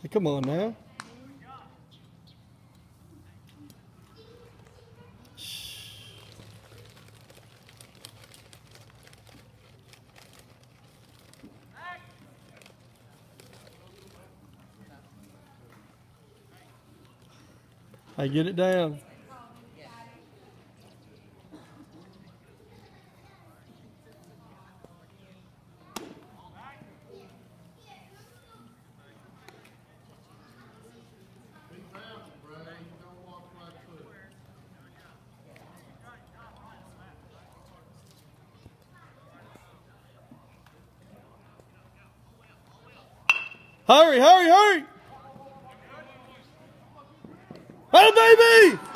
Hey, come on now. Hey, get it down. Hurry, hurry, hurry! Hey, baby!